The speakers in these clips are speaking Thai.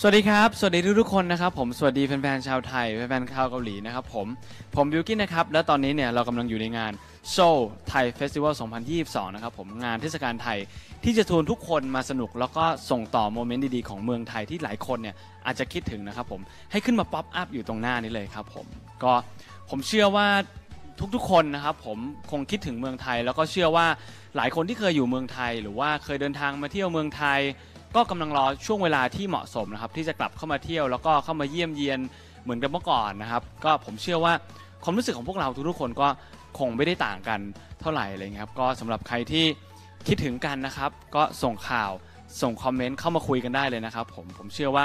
สวัสดีครับ สวัสดีทุกๆคนนะครับผมสวัสดีแฟนๆชาวไทยแฟนๆชาวเกาหลีนะครับผมผมบิวกิ้นนะครับและตอนนี้เนี่ยเรากำลังอยู่ในงาน Seoul Thai Festival 2022 นะครับผมงานเทศกาลไทยที่จะชวนทุกคนมาสนุก แล้วก็ส่งต่อ moment ดีๆของเมืองไทยที่หลายคนเนี่ยอาจจะคิดถึงนะครับผมให้ขึ้นมา pop up อยู่ตรงหน้านี้เลยครับผมก็ผมเชื่อว่าทุกๆคนนะครับผมคงคิดถึงเมืองไทย แล้วก็เชื่อว่าหลายคนที่เคยอยู่เมืองไทย หรือว่าเคยเดินทางมาเที่ยวเมืองไทย ก็กำลังรอช่วงเวลาที่เหมาะสมนะครับที่จะกลับเข้ามาเที่ยวแล้วก็เข้ามาเยี่ยมเยียนเหมือนกับเมื่อก่อนนะครับก็ผมเชื่อว่าความรู้สึกของพวกเราทุกๆคนก็คงไม่ได้ต่างกันเท่าไหร่เงี้ยครับก็สำหรับใครที่คิดถึงกันนะครับ ก็ส่งข่าวส่งคอมเมนต์เข้ามาคุยกันได้เลยนะครับผมผมเชื่อว่า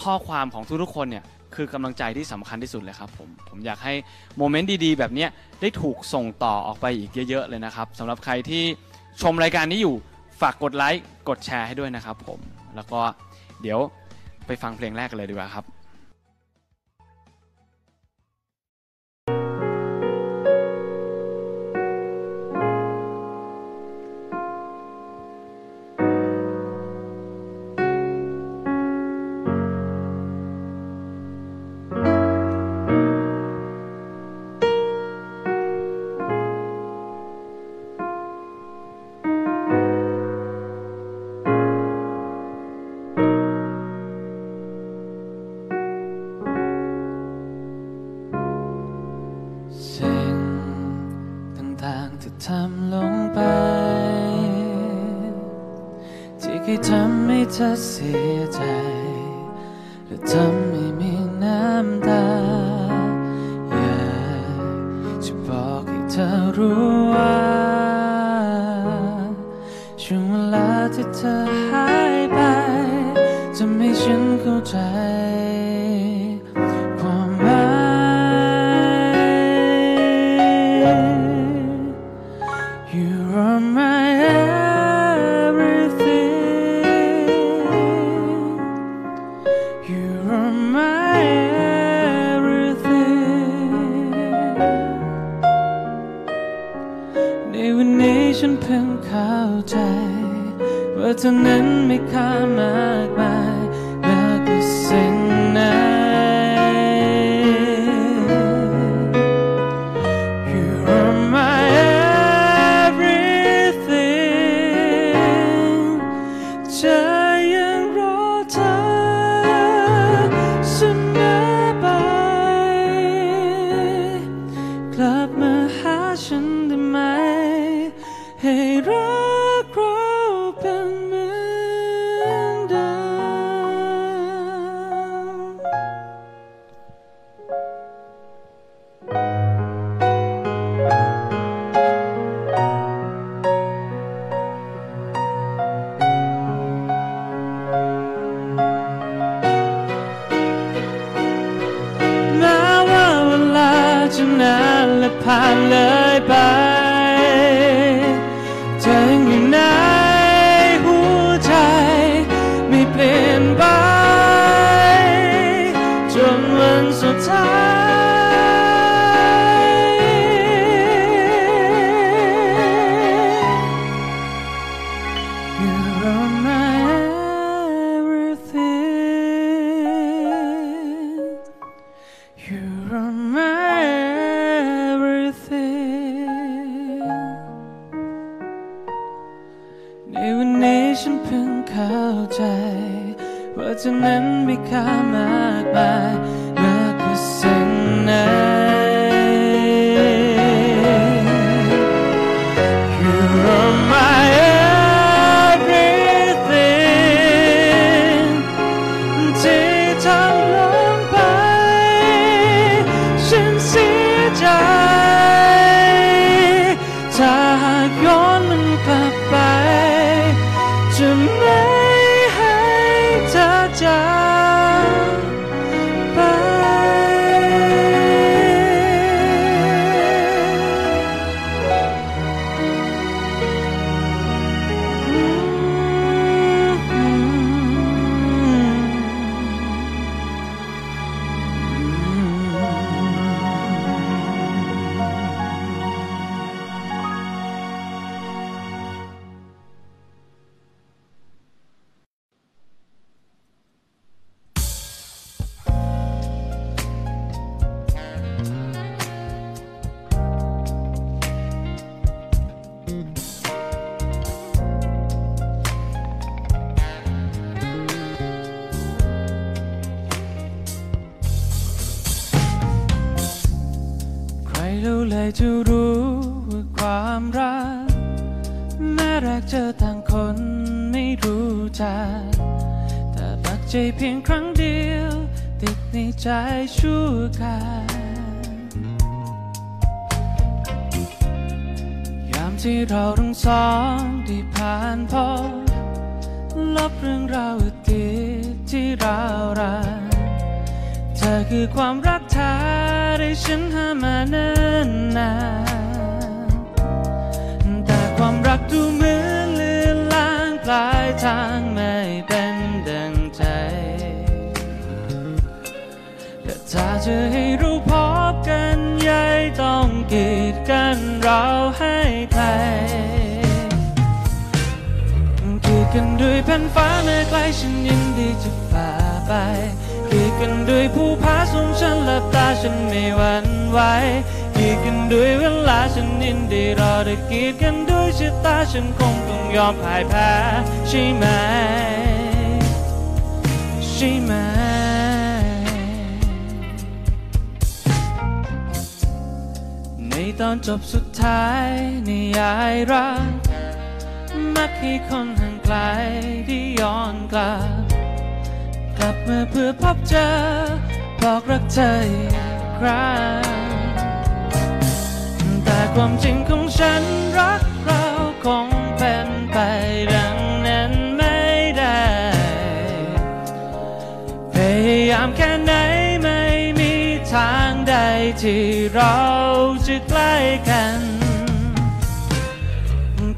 ข้อความของทุกๆคนเนี่ยคือกำลังใจที่สำคัญที่สุดเลยครับผมผมอยากให้โมเมนต์ดีๆ แบบเนี้ยได้ถูกส่งต่อออกไปอีกเยอะๆเลยนะครับสำหรับใครที่ชมรายการนี้อยู่ ฝากกดไลค์กดแชร์ให้ด้วยนะครับผม แล้วก็เดี๋ยวไปฟังเพลงแรกกันเลยดีกว่าครับ ที่ทำลงไป ที่เคยทำให้เธอเสียใจและทำให้มีน้ำตา อยากจะบอกให้เธอรู้ว่าช่วงเวลาที่เธอหายไปจะไม่ฉันเข้าใจ นั้นไม่ค่ามากมายมากกว่าสิ่งไหน You are my everything จะยังรอเธอเสมอไปกลับมาหาฉันได้ไหมให้รัก จะนั้นมีค่ามากมาย จะรู้ว่าความรักแม้แรกเจอต่างคนไม่รู้จักแต่รักใจเพียงครั้งเดียว ติดในใจชั่วการยามที่เราทั้งสองได้ผ่านพบลบเรื่องราวอดีตที่เรารักเธอคือความรักแท้ ที่ฉันหามาเนิ่นนานแต่ความรักดูเหมือนเลือนลางปลายทางไม่เป็นดังใจแต่ถ้าจะให้รู้พบกันใหญ่ต้องกีดกันเราให้ไกลกีดกันด้วยแผ่นฟ้าแม้ไกลฉันยินดีจะฝ่าไปกีดกันด้วยผู้พาสูงฉันหลับตา ฉันไม่หวั่นไหวกีดกันด้วยเวลาฉันยินดีรอแต่กีดกันด้วยชะตาฉันคงต้องยอมพ่ายแพ้ใช่ไหม ใช่ไหมในตอนจบสุดท้ายนิยายรักมักให้คนห่างไกลที่ย้อนกลับกลับมาเพื่อพบเจอ บอกรักเธออีกครั้งแต่ความจริงของฉันรักเราคงเป็นไปดังนั้นไม่ได้ พยายามแค่ไหนไม่มีทางใดที่เราจะใกล้กัน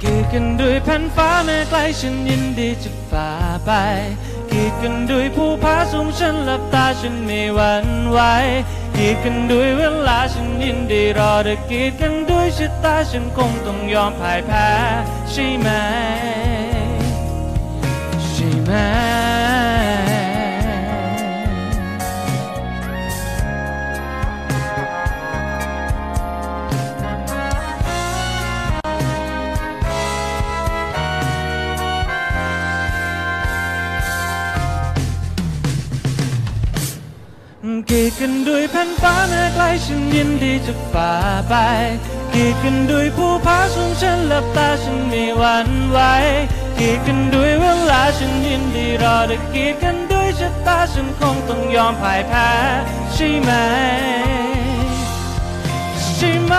กีดกันด้วยแผ่นฟ้าแม้ไกลฉันยินดีจะฝ่าไป กีดกันด้วยผู้พาสูงฉันหลับตาฉันไม่หวั่นไหวกีดกันด้วยเวลาฉันยินดีรอแต่กีดกันด้วยชะตาฉันคงต้องยอมพ่ายแพ้ใช่ไหมใช่ไหม ฉันยินดีจะฝ่าไปกีดกันด้วยผู้พาสูงฉันหลับตาฉันไม่หวั่นไหวกีดกันด้วยเวลาฉันยินดีรอแต่กีดกันด้วยชะตาฉันคงต้องยอมพ่ายแพ้ใช่ไหมใช่ไหม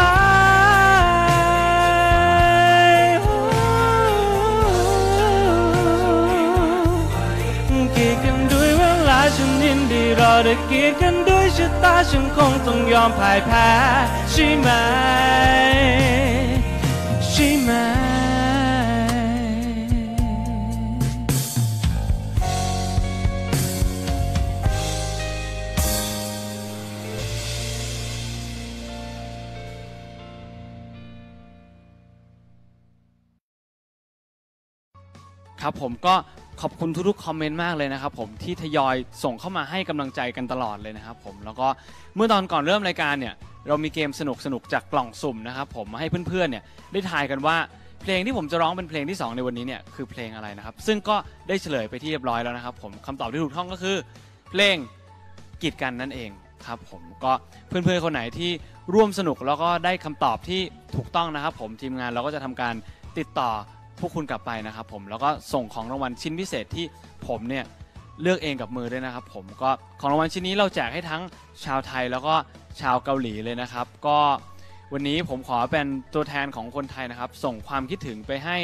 กีดกัน ฉันยินดีเรอแต่กียดกันด้วยชะตาฉันคงต้องยอมพ่ายแพ้ใช่ไหม ใช่ไหม ครับผมก็ ขอบคุณทุกๆคอมเมนต์มากเลยนะครับผมที่ทยอยส่งเข้ามาให้กำลังใจกันตลอดเลยนะครับผมแล้วก็เมื่อตอนก่อนเริ่มรายการเนี่ยเรามีเกมสนุกๆจากกล่องสุ่มนะครับผมมาให้เพื่อนๆเนี่ยได้ทายกันว่าเพลงที่ผมจะร้องเป็นเพลงที่สองในวันนี้เนี่ยคือเพลงอะไรนะครับซึ่งก็ได้เฉลยไปที่เรียบร้อยแล้วนะครับผมคำตอบที่ถูกต้องก็คือ เพลงกีดกันนั่นเองครับผมก็เพื่อนๆคนไหนที่ร่วมสนุกแล้วก็ได้คำตอบที่ถูกต้องนะครับ ผมทีมงานเราก็จะทำการติดต่อ พวกคุณกลับไปนะครับผมแล้วก็ส่งของรางวัลชิ้นพิเศษที่ผมเนี่ยเลือกเองกับมือด้วยนะครับผมก็ของรางวัลชิ้นนี้เราแจกให้ทั้งชาวไทยแล้วก็ชาวเกาหลีเลยนะครับ ก็วันนี้ผมขอเป็นตัวแทนของคนไทยนะครับ ส่งความคิดถึงไปให้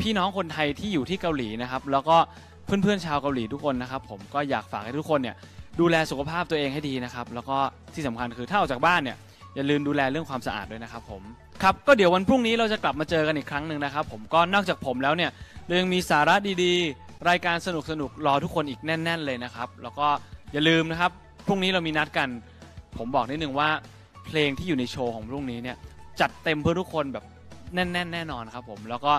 พี่น้องคนไทยที่อยู่ที่เกาหลีนะครับ แล้วก็เพื่อนๆชาวเกาหลีทุกคนนะครับ ผมก็อยากฝากให้ทุกคนเนี่ยดูแลสุขภาพตัวเองให้ดีนะครับ แล้วก็ที่สำคัญคือถ้าออกจากบ้านเนี่ย อย่าลืมดูแลเรื่องความสะอาดด้วยนะครับผมครับก็เดี๋ยววันพรุ่งนี้เราจะกลับมาเจอกันอีกครั้งหนึ่งนะครับผมก็นอกจากผมแล้วเนี่ยเรายังมีสาระดีๆ รายการสนุกๆรอทุกคนอีกแน่น ๆ เลยนะครับแล้วก็อย่าลืมนะครับพรุ่งนี้เรามีนัดกัน ผมบอกนิดนึงว่าเพลงที่อยู่ในโชว์ของพรุ่งนี้เนี่ยจัดเต็มเพื่อทุกคนแบบแน่นๆแน่นอนครับผมแล้วก็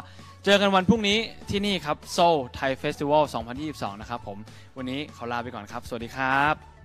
เจอกันวันพรุ่งนี้ที่นี่ครับ Seoul Thai Festival 2022 นะครับผม วันนี้ขอลาไปก่อนครับ สวัสดีครับ